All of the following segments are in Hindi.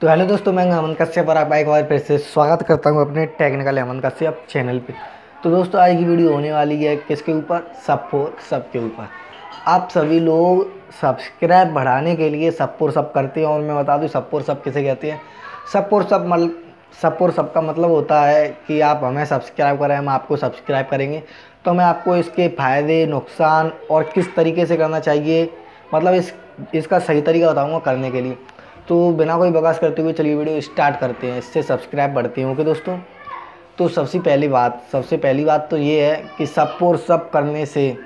तो हेलो दोस्तों, मैं अमन कश्यप और आप एक बार फिर से स्वागत करता हूँ अपने टेक्निकल अमन कश्यप चैनल पे। तो दोस्तों, आज की वीडियो होने वाली है किसके ऊपर? सब फोर सब के ऊपर। आप सभी लोग सब्सक्राइब बढ़ाने के लिए सब फोर सब करते हैं और मैं बता दूँ सब फोर सब किसे कहते हैं? सब फोर सब मल सब फोर सब का मतलब होता है कि आप हमें सब्सक्राइब करें, हम आपको सब्सक्राइब करेंगे। तो मैं आपको इसके फ़ायदे, नुकसान और किस तरीके से करना चाहिए मतलब इस, इसका सही तरीका बताऊँगा करने के लिए। तो बिना कोई बकास करते हुए चलिए वीडियो स्टार्ट करते हैं, इससे सब्सक्राइब बढ़ते हैं ओके दोस्तों। तो सबसे पहली बात, सबसे पहली बात तो ये है कि सब और सब करने से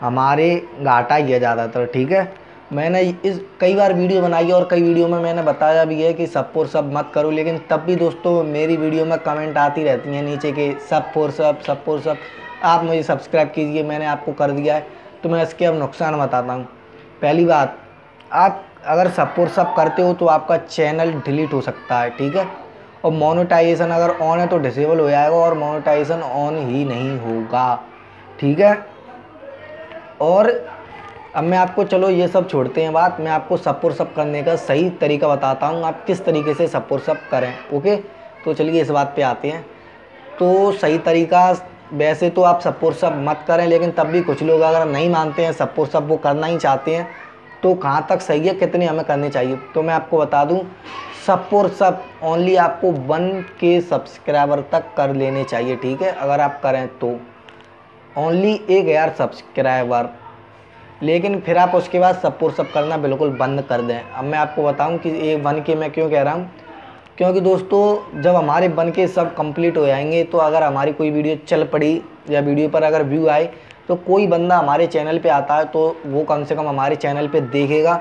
हमारे घाटा ही है ज़्यादातर, ठीक है? मैंने इस, कई बार वीडियो बनाई है और कई वीडियो में मैंने बताया भी है कि सब और सब मत करो, लेकिन तब भी दोस्तों मेरी वीडियो में कमेंट आती रहती हैं नीचे के सब और सब सब और सब, आप मुझे सब्सक्राइब कीजिए, मैंने आपको कर दिया है तो मैं इसके अब नुकसान बताता हूँ। पहली बात, आप अगर सपोर्ट सब करते हो तो आपका चैनल डिलीट हो सकता है, ठीक है? और मोनेटाइजेशन अगर ऑन है तो डिसेबल हो जाएगा और मोनेटाइजेशन ऑन ही नहीं होगा, ठीक है? और अब मैं आपको, चलो ये सब छोड़ते हैं बात। मैं आपको सपोर्ट सब करने का सही तरीका बताता हूँ। आप किस तरीके से सपोर्ट सब करें, ओके? तो चलिए इस बात पे आते हैं। तो सही तरीका, वैसे तो आप सपोर्ट सब मत करें, लेकिन तब भी कुछ लोग अगर नहीं मानते हैं, सपोर्ट सब वो करना ही चाहते हैं तो कहाँ तक सही है, कितनी हमें करनी चाहिए? तो मैं आपको बता दूँ सब और सब ओनली आपको वन के सब्सक्राइबर तक कर लेने चाहिए, ठीक है? अगर आप करें तो। ओनली एक हज़ार सब्सक्राइबर लेकिन फिर आप उसके बाद सब और सब करना बिल्कुल बंद कर दें। अब मैं आपको बताऊँ कि ये वन के मैं क्यों कह रहा हूँ? क्योंकि दोस्तों, जब हमारे बन के सब कंप्लीट हो जाएँगे तो अगर हमारी कोई वीडियो चल पड़ी या वीडियो पर अगर व्यू आए तो कोई बंदा हमारे चैनल पे आता है तो वो कम से कम हमारे चैनल पे देखेगा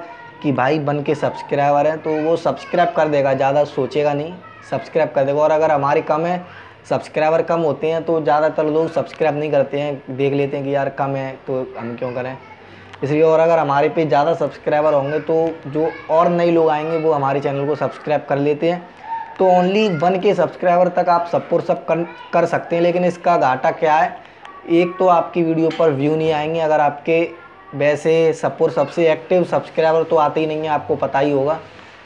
कि भाई बन के सब्सक्राइबर हैं तो वो सब्सक्राइब कर देगा ज़्यादा सोचेगा नहीं सब्सक्राइब कर देगा। और अगर हमारे कम है सब्सक्राइबर कम होते हैं तो ज़्यादातर लोग सब्सक्राइब नहीं करते हैं देख लेते हैं कि यार कम है तो हम क्यों करें? इसलिए और अगर हमारे पे ज़्यादा सब्सक्राइबर होंगे तो जो और नए लोग आएँगे वो हमारे चैनल को सब्सक्राइब कर लेते हैं। तो ओनली वन के सब्सक्राइबर तक आप सपोर्ट सब कर, कर सकते हैं लेकिन इसका घाटा क्या है? एक तो आपकी वीडियो पर व्यू नहीं आएँगे, अगर आपके वैसे सपोर्ट सबसे एक्टिव सब्सक्राइबर तो आते ही नहीं है, आपको पता ही होगा।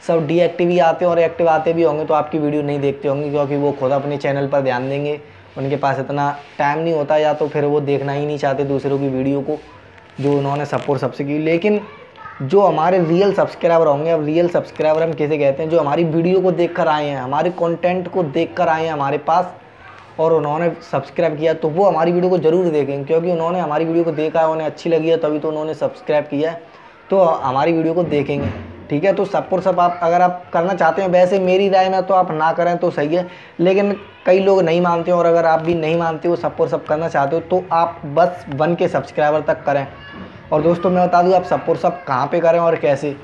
सब डीएक्टिव ही आते हैं और एक्टिव आते भी होंगे तो आपकी वीडियो नहीं देखते होंगे, क्योंकि वो खुद अपने चैनल पर ध्यान देंगे। उनके पास इतना टाइम नहीं होता, या तो फिर वो देखना ही नहीं चाहते दूसरों की वीडियो को, जो उन्होंने सपोर्ट सबसे की। लेकिन जो हमारे रियल सब्सक्राइबर होंगे, अब रियल सब्सक्राइबर हम कैसे कहते हैं, जो हमारी वीडियो को देख कर आए हैं, हमारे कंटेंट को देख कर आए हैं, हमारे पास और उन्होंने सब्सक्राइब किया तो वो हमारी वीडियो को ज़रूर देखें, क्योंकि उन्होंने हमारी वीडियो को देखा है, उन्हें अच्छी लगी है, तभी तो उन्होंने सब्सक्राइब किया है। तो हमारी वीडियो को देखेंगे, ठीक है? तो सब और सब आप, अगर आप करना चाहते हैं, वैसे मेरी राय में तो आप ना करें तो सही है, लेकिन कई लोग नहीं मानते और अगर आप भी नहीं मानते हो, सब और सब करना चाहते हो तो आप बस वन के सब्सक्राइबर तक करें। और दोस्तों, मैं बता दूँ, आप सब और सब कहाँ पर करें और कैसे?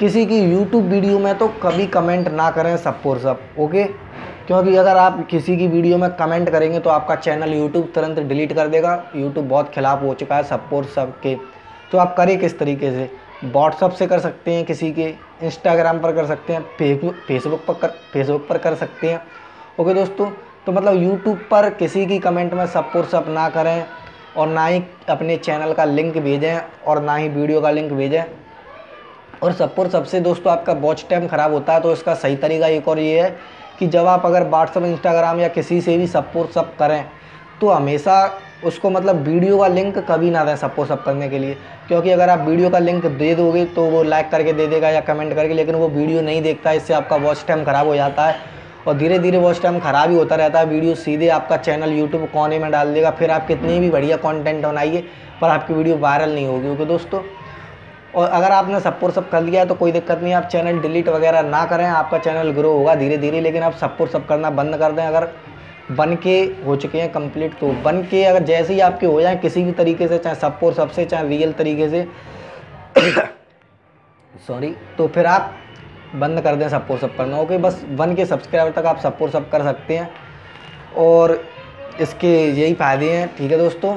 किसी की यूट्यूब वीडियो में तो कभी कमेंट ना करें सब और सब ओके क्योंकि अगर आप किसी की वीडियो में कमेंट करेंगे तो आपका चैनल यूट्यूब तुरंत डिलीट कर देगा। यूट्यूब बहुत खिलाफ हो चुका है सपोर्ट सब के तो आप करें किस तरीके से? व्हाट्सअप से कर सकते हैं किसी के इंस्टाग्राम पर कर सकते हैं फेसबुक पर कर फेसबुक पर कर सकते हैं। ओके दोस्तों तो मतलब यूट्यूब पर किसी की कमेंट में सपोर्ट सब ना करें और ना ही अपने चैनल का लिंक भेजें और ना ही वीडियो का लिंक भेजें। और सपोर्ट सबसे दोस्तों आपका वॉच टाइम ख़राब होता है तो इसका सही तरीका एक और ये है कि जब आप अगर व्हाट्सअप इंस्टाग्राम या किसी से भी सपोर्ट सब करें तो हमेशा उसको मतलब वीडियो का लिंक कभी ना दें सपोर्ट सब करने के लिए। क्योंकि अगर आप वीडियो का लिंक दे दोगे तो वो लाइक करके दे देगा या कमेंट करके, लेकिन वो वीडियो नहीं देखता, इससे आपका वॉच टाइम ख़राब हो जाता है। और धीरे धीरे वॉच टाइम ख़राब ही होता रहता है। वीडियो सीधे आपका चैनल यूट्यूब कोने में डाल देगा, फिर आप कितनी भी बढ़िया कॉन्टेंट बनाइए, पर आपकी वीडियो वायरल नहीं होगी। ओके दोस्तों? और अगर आपने सपोर्ट सब कर लिया है तो कोई दिक्कत नहीं आप चैनल डिलीट वगैरह ना करें, आपका चैनल ग्रो होगा धीरे धीरे लेकिन आप सपोर्ट सब करना बंद कर दें। अगर बन के हो चुके हैं कंप्लीट तो बन के अगर जैसे ही आपके हो जाए, किसी भी तरीके से, चाहे सपोर्ट सबसे चाहे रियल तरीके से सॉरी तो फिर आप बंद कर दें सपोर्ट सब करना। ओके, बस वन के सब्सक्राइबर तक आप सपोर्ट सब कर सकते हैं। और इसके यही फ़ायदे हैं। ठीक है दोस्तों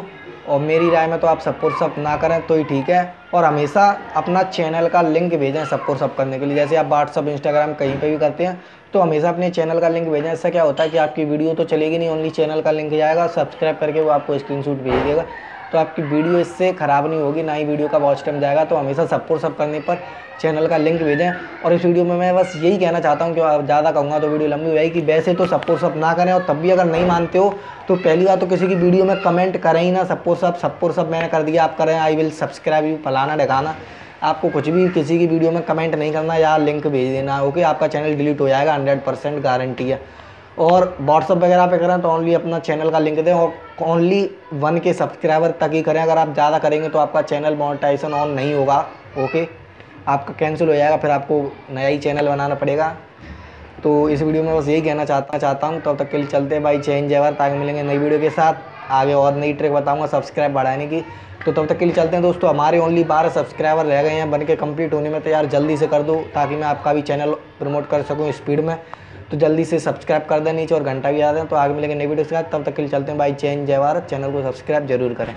और मेरी राय में तो आप सपोर्ट सब ना करें तो ही ठीक है। और हमेशा अपना चैनल का लिंक भेजें सपोर्ट सब करने के लिए। जैसे आप व्हाट्सअप इंस्टाग्राम कहीं पे भी करते हैं तो हमेशा अपने चैनल का लिंक भेजें। इससे क्या होता है कि आपकी वीडियो तो चलेगी नहीं ओनली चैनल का लिंक जाएगा। सब्सक्राइब करके वो आपको स्क्रीन भेज देगा। तो आपकी वीडियो इससे ख़राब नहीं होगी, ना ही वीडियो का वॉच टाइम जाएगा तो हमेशा सपोर्ट सब करने पर चैनल का लिंक भेजें। और इस वीडियो में मैं बस यही कहना चाहता हूँ कि ज़्यादा कहूँगा तो वीडियो लंबी हो जाएगी। वैसे तो सपोर्ट सब ना करें और तब भी अगर नहीं मानते हो तो पहली बार तो किसी की वीडियो में कमेंट करें ही ना। सपोर्ट सब सपोर्ट सब मैंने कर दिया, आप करें। आई विल सब्सक्राइब यू फलाना ढकाना। आपको कुछ भी किसी की वीडियो में कमेंट नहीं करना या लिंक भेज देना ओके आपका चैनल डिलीट हो जाएगा हंड्रेड परसेंट गारंटी है। और व्हाट्सअप वगैरह पे करें तो ओनली अपना चैनल का लिंक दें और ओनली वन के सब्सक्राइबर तक ही करें। अगर आप ज़्यादा करेंगे तो आपका चैनल मोनेटाइजेशन ऑन नहीं होगा। ओके आपका कैंसिल हो जाएगा, फिर आपको नया ही चैनल बनाना पड़ेगा। तो इस वीडियो में बस यही कहना चाहता चाहता हूँ। तब तो तक के लिए चलते भाई। चेंज जयवर ताकि मिलेंगे नई वीडियो के साथ। आगे और नई ट्रिक बताऊँगा सब्सक्राइब बढ़ाने की। तो तब तक के लिए चलते हैं दोस्तों। हमारे ओनली बारह सब्सक्राइबर रह गए हैं। बन के कंप्लीट होने में तैयार जल्दी से कर दो, ताकि मैं आपका भी चैनल प्रमोट कर सकूँ स्पीड में। तो जल्दी से सब्सक्राइब कर दें नीचे और घंटा भी आ दें तो आगे मिलेंगे नई वीडियो के साथ। तब तक के लिए चलते हैं भाई चेंज जय भारत। चैनल को सब्सक्राइब ज़रूर करें।